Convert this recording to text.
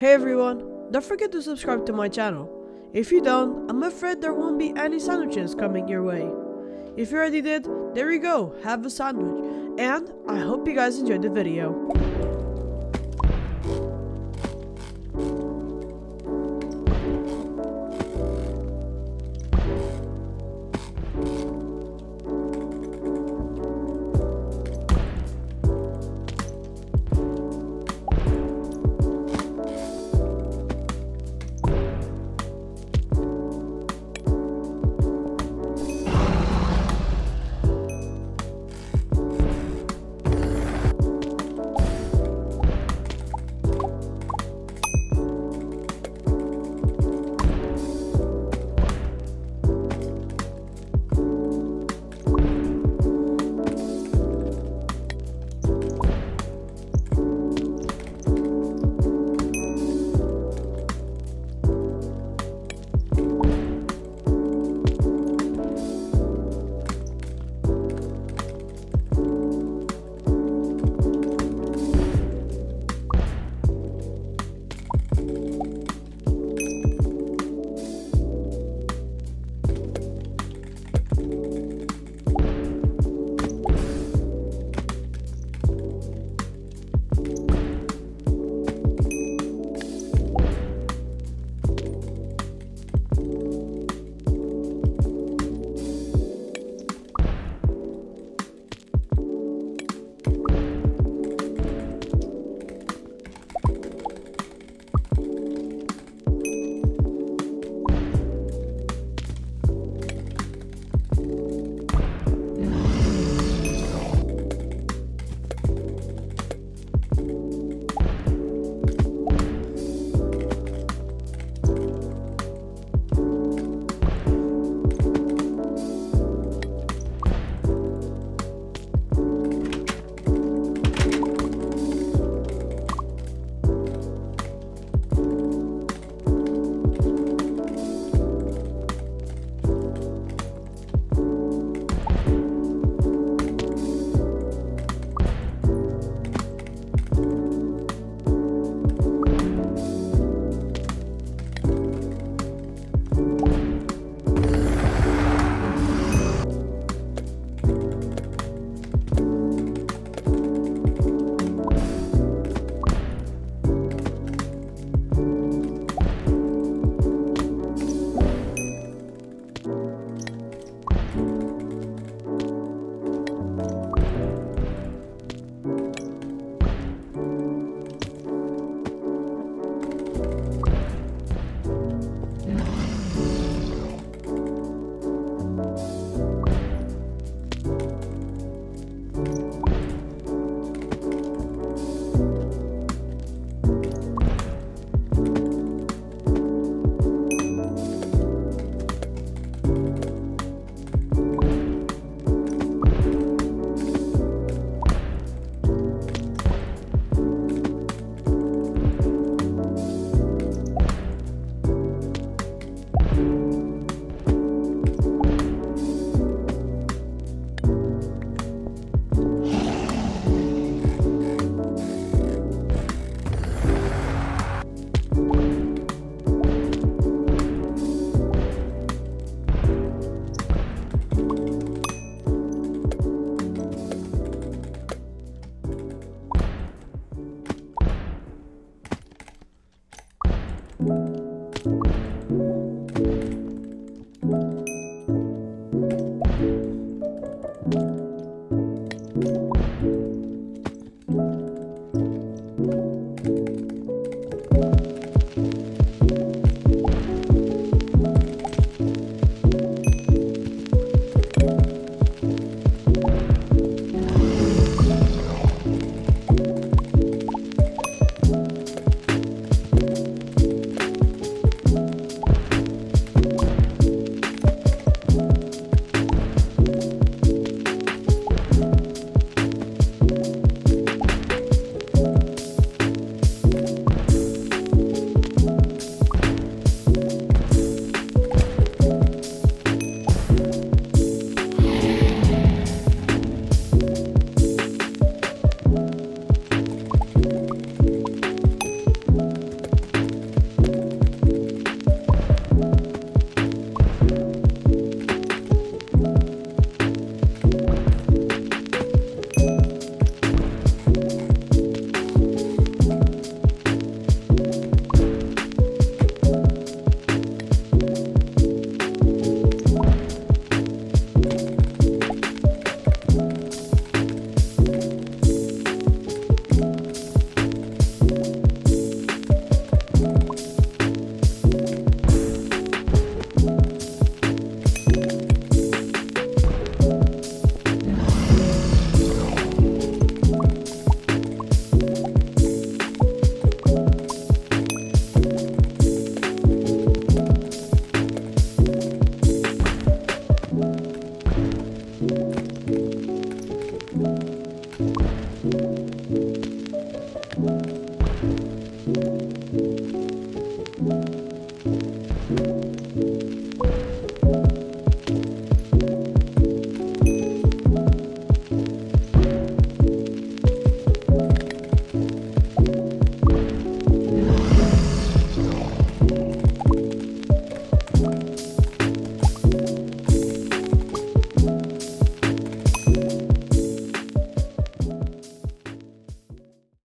Hey everyone, don't forget to subscribe to my channel. If you don't, I'm afraid there won't be any sandwiches coming your way. If you already did, there you go, have a sandwich. And I hope you guys enjoyed the video.